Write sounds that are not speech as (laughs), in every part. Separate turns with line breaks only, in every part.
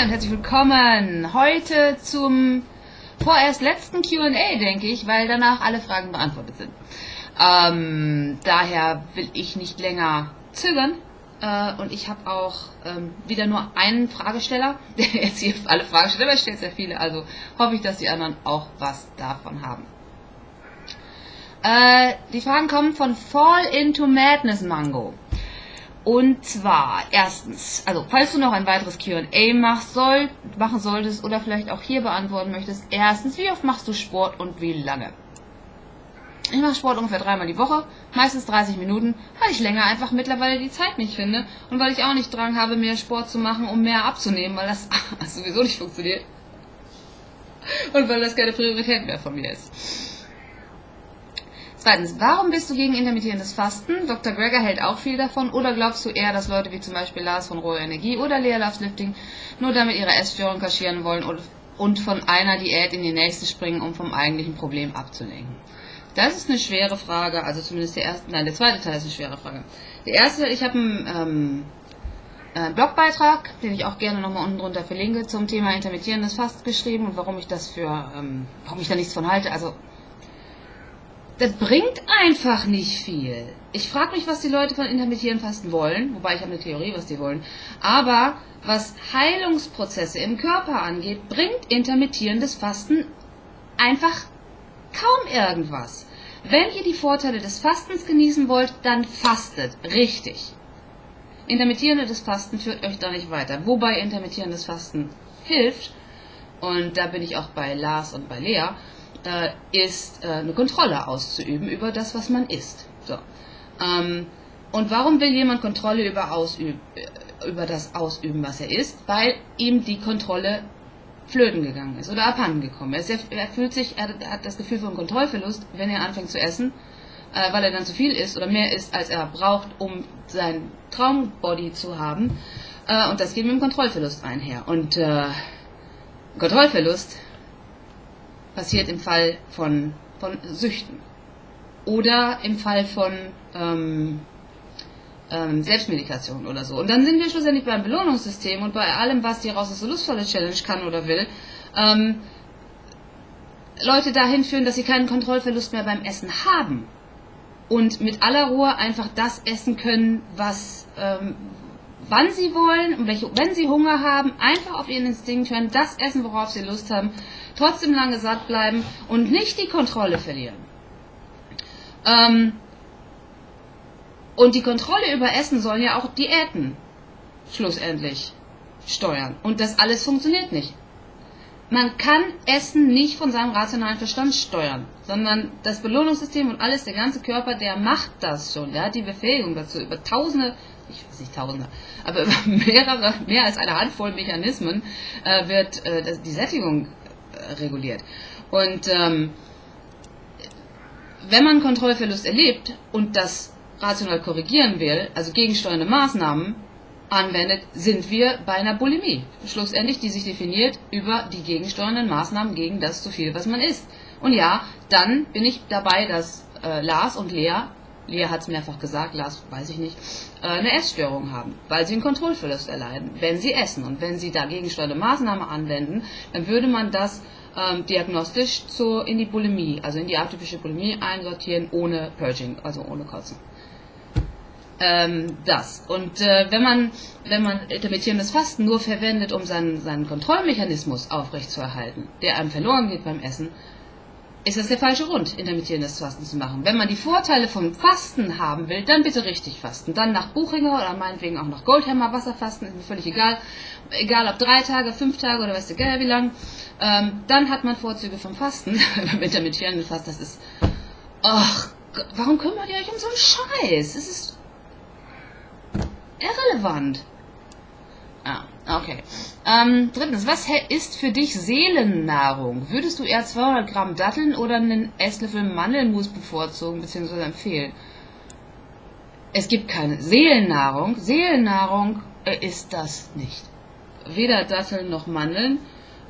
Hi und herzlich willkommen. Heute zum vorerst letzten QA, denke ich, weil danach alle Fragen beantwortet sind. Ähm, daher will ich nicht länger zögern. Äh, und ich habe auch ähm, wieder nur einen Fragesteller, (laughs) der jetzt hier alle Fragesteller, aber es stellt sehr viele, also hoffe ich, dass die anderen auch was davon haben. Äh, die Fragen kommen von Fall into Madness Mango. Und zwar, erstens, also falls du noch ein weiteres QA soll, machen solltest oder vielleicht auch hier beantworten möchtest, erstens, wie oft machst du Sport und wie lange? Ich mache Sport ungefähr dreimal die Woche, meistens 30 Minuten, weil ich länger einfach mittlerweile die Zeit nicht finde und weil ich auch nicht Drang habe, mehr Sport zu machen, um mehr abzunehmen, weil das (laughs) sowieso nicht funktioniert. Und weil das keine Priorität mehr von mir ist. Zweitens, warum bist du gegen intermittierendes Fasten? Dr. Greger hält auch viel davon. Oder glaubst du eher, dass Leute wie zum Beispiel Lars von Rohe Energie oder Lea Loves Lifting nur damit ihre Essstörung kaschieren wollen und von einer Diät in die nächste springen, um vom eigentlichen Problem abzulenken? Das ist eine schwere Frage. Also zumindest der erste, nein, der zweite Teil ist eine schwere Frage. Der erste, ich habe einen ähm, äh, Blogbeitrag, den ich auch gerne nochmal unten drunter verlinke, zum Thema intermittierendes Fasten geschrieben und warum ich das für, ähm, warum ich da nichts von halte. Also das bringt einfach nicht viel. Ich frage mich, was die Leute von intermittierendem Fasten wollen, wobei ich habe eine Theorie, was die wollen. Aber was Heilungsprozesse im Körper angeht, bringt intermittierendes Fasten einfach kaum irgendwas. Wenn ihr die Vorteile des Fastens genießen wollt, dann fastet. Richtig. Intermittierendes Fasten führt euch da nicht weiter. Wobei intermittierendes Fasten hilft, und da bin ich auch bei Lars und bei Lea, äh, ist äh, eine Kontrolle auszuüben über das, was man isst. So. Ähm, und warum will jemand Kontrolle über, äh, über das ausüben, was er isst? Weil ihm die Kontrolle flöten gegangen ist oder abhanden gekommen ist. Er, er fühlt sich, er hat das Gefühl von Kontrollverlust, wenn er anfängt zu essen, äh, weil er dann zu viel isst oder mehr isst, als er braucht, um sein Traumbody zu haben. Äh, und das geht mit dem Kontrollverlust einher. Und äh, Kontrollverlust passiert im Fall von, von Süchten oder im Fall von ähm, ähm, Selbstmedikation oder so. Und dann sind wir schlussendlich beim Belohnungssystem und bei allem, was die Raus aus der Lustvolle Challenge kann oder will, ähm, Leute dahin führen, dass sie keinen Kontrollverlust mehr beim Essen haben und mit aller Ruhe einfach das essen können, was ähm, wann sie wollen und welche, wenn sie Hunger haben, einfach auf ihren Instinkt hören, das essen, worauf sie Lust haben trotzdem lange satt bleiben und nicht die Kontrolle verlieren. Ähm, und die Kontrolle über Essen sollen ja auch Diäten schlussendlich steuern. Und das alles funktioniert nicht. Man kann Essen nicht von seinem rationalen Verstand steuern, sondern das Belohnungssystem und alles, der ganze Körper, der macht das schon. Der hat die Befähigung dazu, über tausende, ich weiß nicht tausende, aber (laughs) über mehrere, mehr als eine Handvoll Mechanismen äh, wird äh, die Sättigung reguliert. Und ähm, wenn man Kontrollverlust erlebt und das rational korrigieren will, also gegensteuernde Maßnahmen anwendet, sind wir bei einer Bulimie. Schlussendlich, die sich definiert über die gegensteuernden Maßnahmen gegen das zu viel, was man isst. Und ja, dann bin ich dabei, dass äh, Lars und Lea Lea hat es mehrfach gesagt, Lars weiß ich nicht, äh, eine Essstörung haben, weil sie einen Kontrollverlust erleiden, wenn sie essen. Und wenn sie dagegen steuernde Maßnahmen anwenden, dann würde man das ähm, diagnostisch zur, in die Bulimie, also in die atypische Bulimie einsortieren, ohne Purging, also ohne Kotzen. Ähm, das. Und äh, wenn man, wenn man intermittierendes Fasten nur verwendet, um seinen, seinen Kontrollmechanismus aufrechtzuerhalten, der einem verloren geht beim Essen, ist das der falsche Grund, intermittierendes Fasten zu machen. Wenn man die Vorteile vom Fasten haben will, dann bitte richtig fasten. Dann nach Buchinger oder meinetwegen auch nach Goldhammer Wasserfasten, ist mir völlig egal. Egal ob drei Tage, fünf Tage oder weißt du geil wie lang. Ähm, dann hat man Vorzüge vom Fasten. (laughs) Beim intermittierenden Fasten, das ist... Ach, warum kümmert ihr euch um so einen Scheiß? Es ist irrelevant. Ah, okay. Ähm, drittens, was ist für dich Seelennahrung? Würdest du eher 200 Gramm Datteln oder einen Esslöffel Mandelmus bevorzugen bzw. empfehlen? Es gibt keine Seelennahrung. Seelennahrung äh, ist das nicht. Weder Datteln noch Mandeln.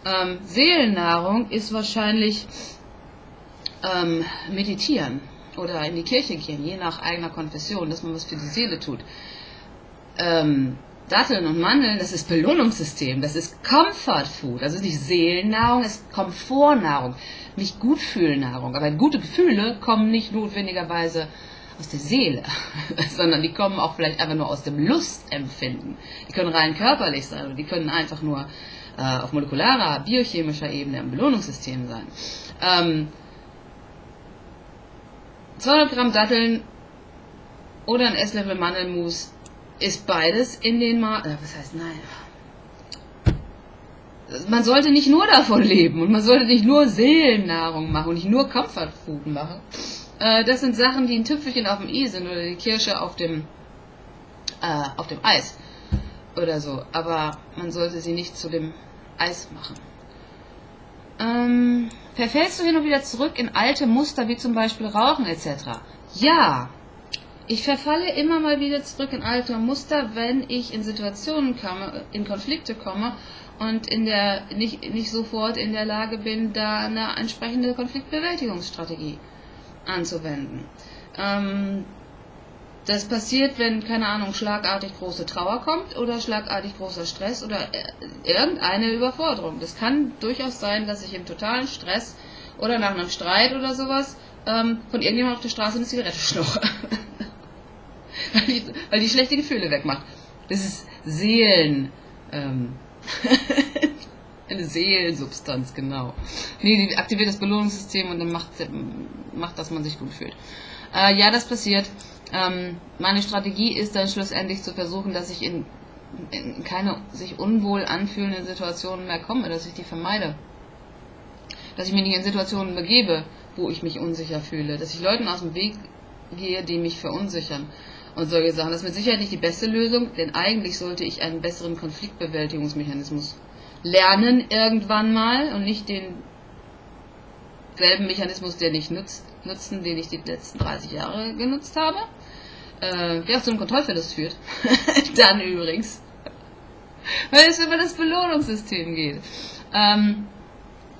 Ähm, Seelennahrung ist wahrscheinlich ähm, meditieren oder in die Kirche gehen, je nach eigener Konfession, dass man was für die Seele tut. Ähm, Datteln und Mandeln, das ist Belohnungssystem, das ist Comfort Food, ist nicht Seelennahrung, das ist Komfortnahrung, nicht Gutfühlnahrung. Aber gute Gefühle kommen nicht notwendigerweise aus der Seele, (laughs) sondern die kommen auch vielleicht einfach nur aus dem Lustempfinden. Die können rein körperlich sein, die können einfach nur äh, auf molekularer, biochemischer Ebene im Belohnungssystem sein. Ähm, 200 Gramm Datteln oder ein Esslöffel Mandelmus ist beides in den Ma äh, was heißt nein? Man sollte nicht nur davon leben und man sollte nicht nur Seelennahrung machen und nicht nur Comfort machen. Äh, das sind Sachen, die ein Tüpfelchen auf dem i sind oder die Kirsche auf dem äh, auf dem Eis oder so. Aber man sollte sie nicht zu dem Eis machen. Ähm, verfällst du hin und wieder zurück in alte Muster wie zum Beispiel Rauchen etc.? Ja, ich verfalle immer mal wieder zurück in alte Muster, wenn ich in Situationen komme, in Konflikte komme und in der nicht, nicht sofort in der Lage bin, da eine entsprechende Konfliktbewältigungsstrategie anzuwenden. Ähm, das passiert, wenn, keine Ahnung, schlagartig große Trauer kommt oder schlagartig großer Stress oder äh, irgendeine Überforderung. Das kann durchaus sein, dass ich im totalen Stress oder nach einem Streit oder sowas ähm, von irgendjemandem auf der Straße eine Zigarette schnorre. (laughs) weil, die, weil die schlechte Gefühle wegmacht. Das ist Seelen. Ähm, (laughs) eine Seelensubstanz, genau. Nee, die aktiviert das Belohnungssystem und dann macht, macht dass man sich gut fühlt. Äh, ja, das passiert. Ähm, meine Strategie ist dann schlussendlich zu versuchen, dass ich in, in keine sich unwohl anfühlenden Situationen mehr komme, dass ich die vermeide. Dass ich mich nicht in Situationen begebe, wo ich mich unsicher fühle. Dass ich Leuten aus dem Weg gehe, die mich verunsichern und solche Sachen. Das ist mit Sicherheit nicht die beste Lösung, denn eigentlich sollte ich einen besseren Konfliktbewältigungsmechanismus lernen irgendwann mal und nicht den selben Mechanismus, den ich nutzt, nutzen, den ich die letzten 30 Jahre genutzt habe, äh, der auch zu einem Kontrollverlust führt. (laughs) Dann übrigens. Weil es über das Belohnungssystem geht. Ähm,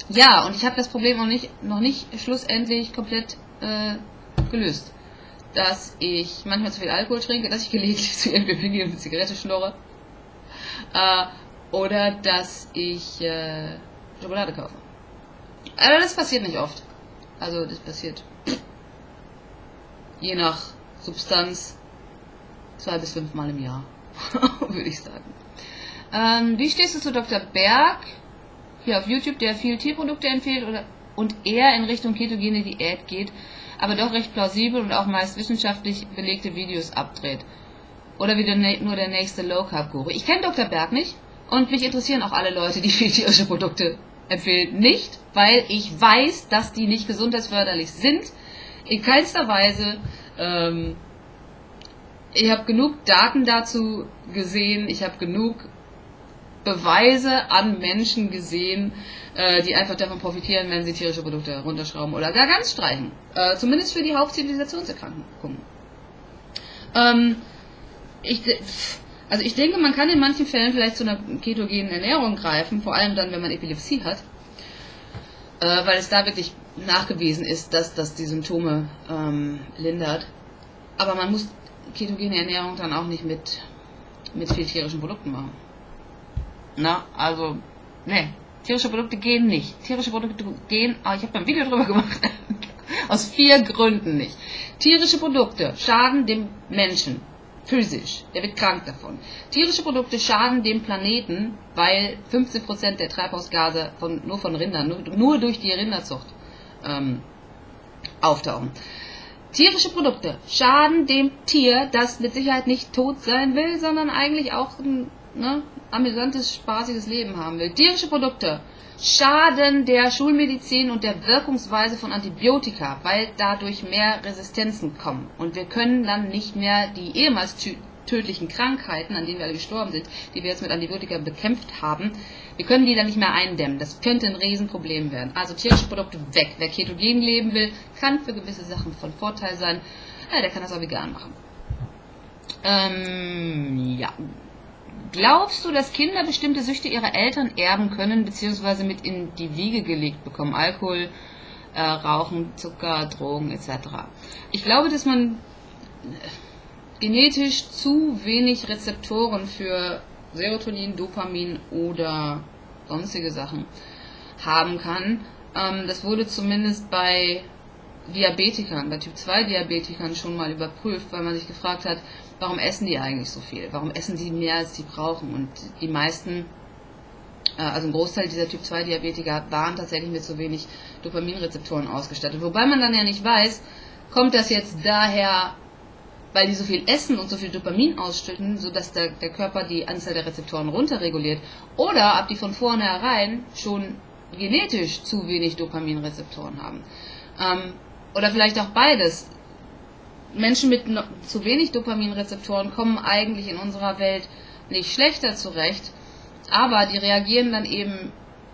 ja, und ich habe das Problem noch nicht, noch nicht schlussendlich komplett äh, gelöst dass ich manchmal zu viel Alkohol trinke, dass ich gelegentlich (laughs) zu und eine Zigarette schnorre. Äh, oder dass ich äh, Schokolade kaufe. Aber das passiert nicht oft. Also das passiert je nach Substanz zwei bis fünf Mal im Jahr, (laughs) würde ich sagen. Ähm, wie stehst du zu Dr. Berg hier auf YouTube, der viel Tierprodukte empfiehlt oder, und eher in Richtung ketogene Diät geht? Aber doch recht plausibel und auch meist wissenschaftlich belegte Videos abdreht. Oder wieder nur der nächste Low Carb Guru. Ich kenne Dr. Berg nicht und mich interessieren auch alle Leute, die (laughs) viel tierische Produkte empfehlen. Nicht, weil ich weiß, dass die nicht gesundheitsförderlich sind. In keinster Weise. Ähm, ich habe genug Daten dazu gesehen. Ich habe genug Beweise an Menschen gesehen, äh, die einfach davon profitieren, wenn sie tierische Produkte runterschrauben oder gar ganz streichen. Äh, zumindest für die Hauptzivilisationserkrankungen. Ähm, ich, also ich denke, man kann in manchen Fällen vielleicht zu einer ketogenen Ernährung greifen, vor allem dann, wenn man Epilepsie hat, äh, weil es da wirklich nachgewiesen ist, dass das die Symptome ähm, lindert. Aber man muss ketogene Ernährung dann auch nicht mit, mit viel tierischen Produkten machen. Na, also, ne, tierische Produkte gehen nicht. Tierische Produkte gehen, aber ich habe ein Video drüber gemacht, (laughs) aus vier Gründen nicht. Tierische Produkte schaden dem Menschen, physisch, der wird krank davon. Tierische Produkte schaden dem Planeten, weil 15% der Treibhausgase von, nur von Rindern, nur, nur durch die Rinderzucht ähm, auftauchen. Tierische Produkte schaden dem Tier, das mit Sicherheit nicht tot sein will, sondern eigentlich auch ne, amüsantes, spaßiges Leben haben will. Tierische Produkte schaden der Schulmedizin und der Wirkungsweise von Antibiotika, weil dadurch mehr Resistenzen kommen. Und wir können dann nicht mehr die ehemals tödlichen Krankheiten, an denen wir alle gestorben sind, die wir jetzt mit Antibiotika bekämpft haben, wir können die dann nicht mehr eindämmen. Das könnte ein Riesenproblem werden. Also tierische Produkte weg. Wer ketogen leben will, kann für gewisse Sachen von Vorteil sein. Ja, der kann das auch vegan machen. Ähm, ja, Glaubst du, dass Kinder bestimmte Süchte ihrer Eltern erben können, beziehungsweise mit in die Wiege gelegt bekommen? Alkohol, äh, Rauchen, Zucker, Drogen etc. Ich glaube, dass man genetisch zu wenig Rezeptoren für Serotonin, Dopamin oder sonstige Sachen haben kann. Ähm, das wurde zumindest bei Diabetikern, bei Typ 2 Diabetikern schon mal überprüft, weil man sich gefragt hat, warum essen die eigentlich so viel? Warum essen sie mehr als sie brauchen? Und die meisten, äh, also ein Großteil dieser Typ 2 Diabetiker waren tatsächlich mit so wenig Dopaminrezeptoren ausgestattet. Wobei man dann ja nicht weiß, kommt das jetzt daher, weil die so viel essen und so viel Dopamin ausschütten, sodass der, der Körper die Anzahl der Rezeptoren runterreguliert, oder ob die von vornherein schon genetisch zu wenig Dopaminrezeptoren haben. Ähm, oder vielleicht auch beides. Menschen mit no zu wenig Dopaminrezeptoren kommen eigentlich in unserer Welt nicht schlechter zurecht, aber die reagieren dann eben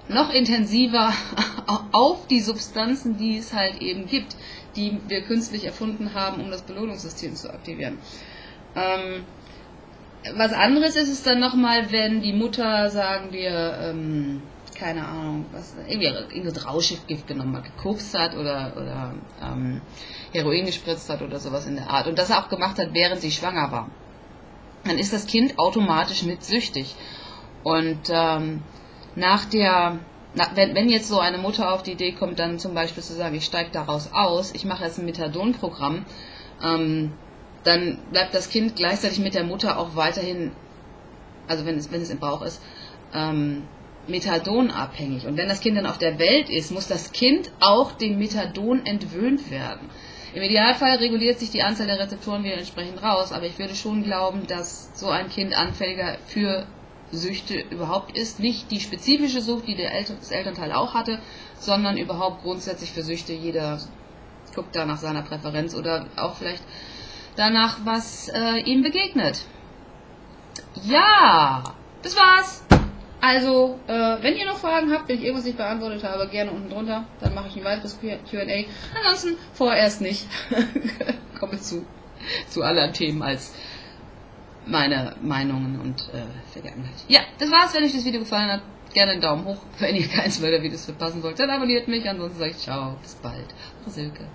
noch intensiver (laughs) auf die Substanzen, die es halt eben gibt, die wir künstlich erfunden haben, um das Belohnungssystem zu aktivieren. Ähm, was anderes ist es dann nochmal, wenn die Mutter, sagen wir, ähm, keine Ahnung, was, irgendwie irgendein Rauschgift genommen hat, gekokst hat oder, oder ähm, Heroin gespritzt hat oder sowas in der Art und das auch gemacht hat, während sie schwanger war, dann ist das Kind automatisch mitsüchtig. Und ähm, nach der, na, wenn, wenn jetzt so eine Mutter auf die Idee kommt, dann zum Beispiel zu sagen, ich steige daraus aus, ich mache jetzt ein Methadon-Programm, ähm, dann bleibt das Kind gleichzeitig mit der Mutter auch weiterhin, also wenn es, wenn es im Bauch ist, ähm, Methadon abhängig. Und wenn das Kind dann auf der Welt ist, muss das Kind auch dem Methadon entwöhnt werden. Im Idealfall reguliert sich die Anzahl der Rezeptoren wieder entsprechend raus, aber ich würde schon glauben, dass so ein Kind anfälliger für Süchte überhaupt ist. Nicht die spezifische Sucht, die der Eltern, das Elternteil auch hatte, sondern überhaupt grundsätzlich für Süchte. Jeder guckt da nach seiner Präferenz oder auch vielleicht danach, was äh, ihm begegnet. Ja, das war's. Also, äh, wenn ihr noch Fragen habt, wenn ich irgendwas nicht beantwortet habe, gerne unten drunter. Dann mache ich ein weiteres QA. Ansonsten vorerst nicht. (laughs) Komme zu, zu anderen Themen als meine Meinungen und äh, Vergangenheit. Ja, das war's. Wenn euch das Video gefallen hat, gerne einen Daumen hoch. Wenn ihr keins weiter Videos verpassen wollt, dann abonniert mich. Ansonsten sage ich ciao, bis bald. Silke.